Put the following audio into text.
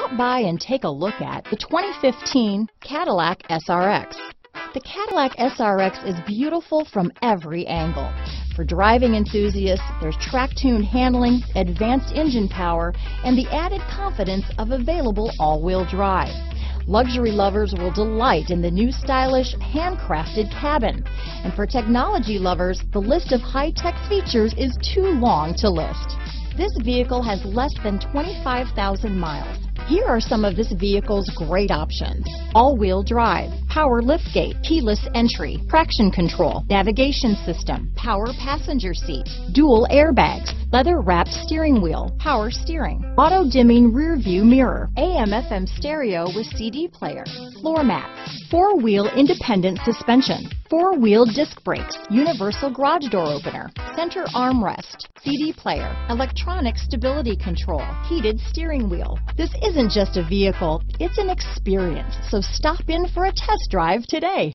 Stop by and take a look at the 2015 Cadillac SRX. The Cadillac SRX is beautiful from every angle. For driving enthusiasts, there's track-tuned handling, advanced engine power, and the added confidence of available all-wheel drive. Luxury lovers will delight in the new stylish, handcrafted cabin. And for technology lovers, the list of high-tech features is too long to list. This vehicle has less than 25,000 miles. Here are some of this vehicle's great options. All-wheel drive, power liftgate, keyless entry, traction control, navigation system, power passenger seat, dual airbags, leather-wrapped steering wheel, power steering, auto-dimming rear view mirror, AM FM stereo with CD player, floor mats, four-wheel independent suspension, four-wheel disc brakes, universal garage door opener, center armrest, CD player, electronic stability control, heated steering wheel. This isn't just a vehicle, it's an experience, so stop in for a test drive today.